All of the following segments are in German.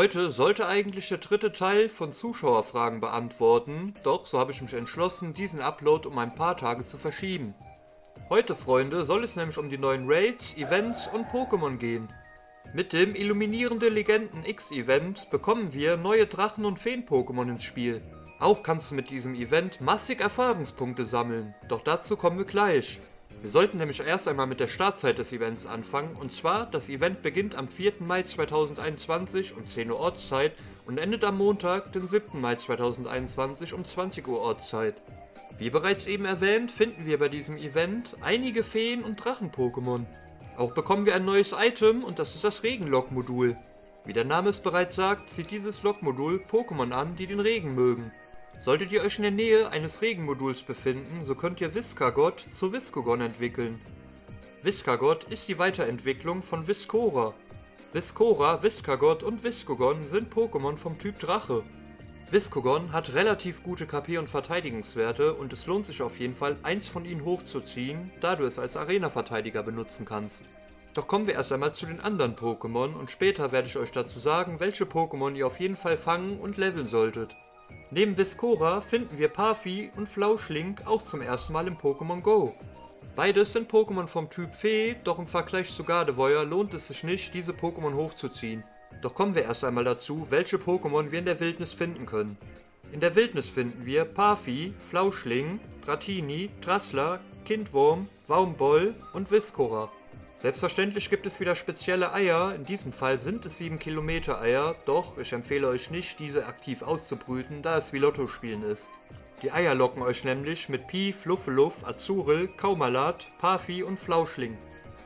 Heute sollte eigentlich der dritte Teil von Zuschauerfragen beantworten, doch so habe ich mich entschlossen, diesen Upload um ein paar Tage zu verschieben. Heute, Freunde, soll es nämlich um die neuen Raids, Events und Pokémon gehen. Mit dem Illuminierende Legenden X Event bekommen wir neue Drachen- und Feen-Pokémon ins Spiel. Auch kannst du mit diesem Event massig Erfahrungspunkte sammeln, doch dazu kommen wir gleich. Wir sollten nämlich erst einmal mit der Startzeit des Events anfangen, und zwar, das Event beginnt am 4. Mai 2021 um 10 Uhr Ortszeit und endet am Montag, den 7. Mai 2021 um 20 Uhr Ortszeit. Wie bereits eben erwähnt, finden wir bei diesem Event einige Feen- und Drachen-Pokémon. Auch bekommen wir ein neues Item und das ist das Regenlok-Modul. Wie der Name es bereits sagt, zieht dieses Lok-Modul Pokémon an, die den Regen mögen. Solltet ihr euch in der Nähe eines Regenmoduls befinden, so könnt ihr Viscagot zu Viscogon entwickeln. Viscagot ist die Weiterentwicklung von Viscora. Viscora, Viscagot und Viscogon sind Pokémon vom Typ Drache. Viscogon hat relativ gute KP und Verteidigungswerte und es lohnt sich auf jeden Fall, eins von ihnen hochzuziehen, da du es als Arena-Verteidiger benutzen kannst. Doch kommen wir erst einmal zu den anderen Pokémon und später werde ich euch dazu sagen, welche Pokémon ihr auf jeden Fall fangen und leveln solltet. Neben Viscora finden wir Parfi und Flauschlink auch zum ersten Mal im Pokémon Go. Beides sind Pokémon vom Typ Fee, doch im Vergleich zu Gardevoir lohnt es sich nicht, diese Pokémon hochzuziehen. Doch kommen wir erst einmal dazu, welche Pokémon wir in der Wildnis finden können. In der Wildnis finden wir Parfi, Flauschling, Dratini, Trassler, Kindwurm, Waumboll und Viscora. Selbstverständlich gibt es wieder spezielle Eier, in diesem Fall sind es 7 Kilometer Eier, doch ich empfehle euch nicht, diese aktiv auszubrüten, da es wie Lotto spielen ist. Die Eier locken euch nämlich mit Pi, Fluffeluff, Azuril, Kaumalat, Parfi und Flauschling.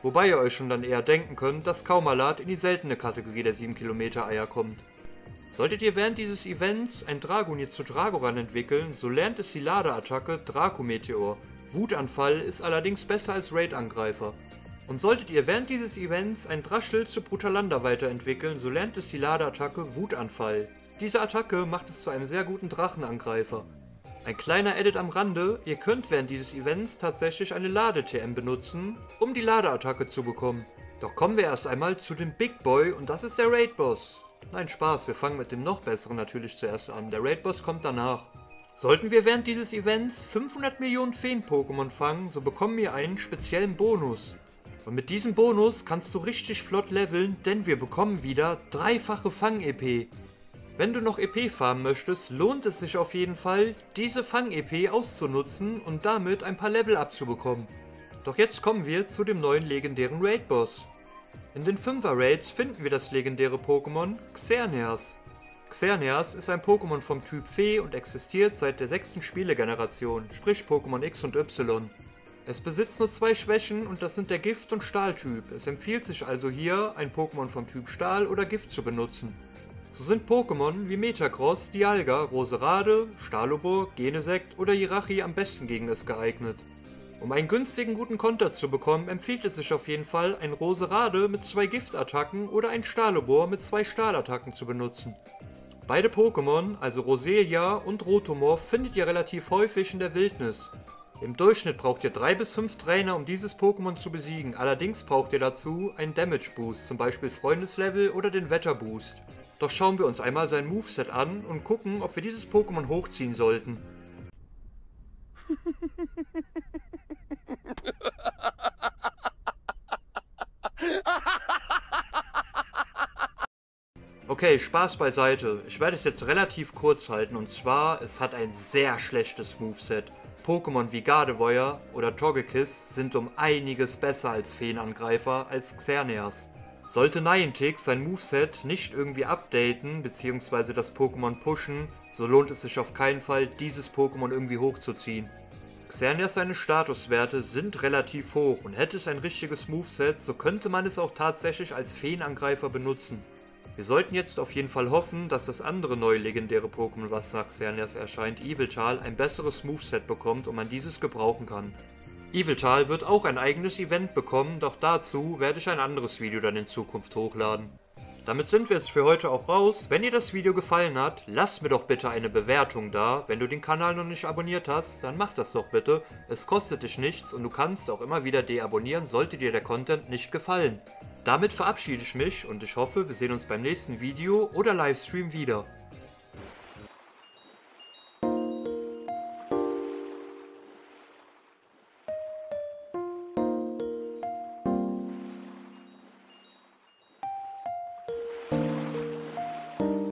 Wobei ihr euch schon dann eher denken könnt, dass Kaumalat in die seltene Kategorie der 7 Kilometer Eier kommt. Solltet ihr während dieses Events ein Dragonir zu Dragoran entwickeln, so lernt es die Ladeattacke Dracometeor. Wutanfall ist allerdings besser als Raid-Angreifer. Und solltet ihr während dieses Events ein Draschel zu Brutalanda weiterentwickeln, so lernt es die Ladeattacke Wutanfall. Diese Attacke macht es zu einem sehr guten Drachenangreifer. Ein kleiner Edit am Rande, ihr könnt während dieses Events tatsächlich eine Lade-TM benutzen, um die Ladeattacke zu bekommen. Doch kommen wir erst einmal zu dem Big Boy und das ist der Raid-Boss. Nein, Spaß, wir fangen mit dem noch besseren natürlich zuerst an. Der Raid-Boss kommt danach. Sollten wir während dieses Events 500 Millionen Feen-Pokémon fangen, so bekommen wir einen speziellen Bonus. Und mit diesem Bonus kannst du richtig flott leveln, denn wir bekommen wieder dreifache Fang-EP. Wenn du noch EP farmen möchtest, lohnt es sich auf jeden Fall, diese Fang-EP auszunutzen und damit ein paar Level abzubekommen. Doch jetzt kommen wir zu dem neuen legendären Raid-Boss. In den 5er Raids finden wir das legendäre Pokémon Xerneas. Xerneas ist ein Pokémon vom Typ Fee und existiert seit der sechsten Spielegeneration, sprich Pokémon X und Y. Es besitzt nur zwei Schwächen und das sind der Gift- und Stahltyp. Es empfiehlt sich also hier, ein Pokémon vom Typ Stahl oder Gift zu benutzen. So sind Pokémon wie Metacross, Dialga, Roserade, Stalobor, Genesect oder Jirachi am besten gegen es geeignet. Um einen günstigen guten Konter zu bekommen, empfiehlt es sich auf jeden Fall, ein Roserade mit zwei Giftattacken oder ein Stalobor mit zwei Stahlattacken zu benutzen. Beide Pokémon, also Roselia und Rotomorph, findet ihr relativ häufig in der Wildnis. Im Durchschnitt braucht ihr 3 bis 5 Trainer, um dieses Pokémon zu besiegen. Allerdings braucht ihr dazu einen Damage Boost, zum Beispiel Freundeslevel oder den Wetterboost. Doch schauen wir uns einmal sein Moveset an und gucken, ob wir dieses Pokémon hochziehen sollten. Okay, Spaß beiseite. Ich werde es jetzt relativ kurz halten und zwar, es hat ein sehr schlechtes Moveset. Pokémon wie Gardevoir oder Togekiss sind um einiges besser als Feenangreifer als Xerneas. Sollte Niantic sein Moveset nicht irgendwie updaten bzw. das Pokémon pushen, so lohnt es sich auf keinen Fall, dieses Pokémon irgendwie hochzuziehen. Xerneas seine Statuswerte sind relativ hoch und hätte es ein richtiges Moveset, so könnte man es auch tatsächlich als Feenangreifer benutzen. Wir sollten jetzt auf jeden Fall hoffen, dass das andere neue legendäre Pokémon, was nach Xerneas erscheint, Evilchal, ein besseres Moveset bekommt und man dieses gebrauchen kann. Evilchal wird auch ein eigenes Event bekommen, doch dazu werde ich ein anderes Video dann in Zukunft hochladen. Damit sind wir jetzt für heute auch raus. Wenn dir das Video gefallen hat, lass mir doch bitte eine Bewertung da. Wenn du den Kanal noch nicht abonniert hast, dann mach das doch bitte. Es kostet dich nichts und du kannst auch immer wieder deabonnieren, sollte dir der Content nicht gefallen. Damit verabschiede ich mich und ich hoffe, wir sehen uns beim nächsten Video oder Livestream wieder.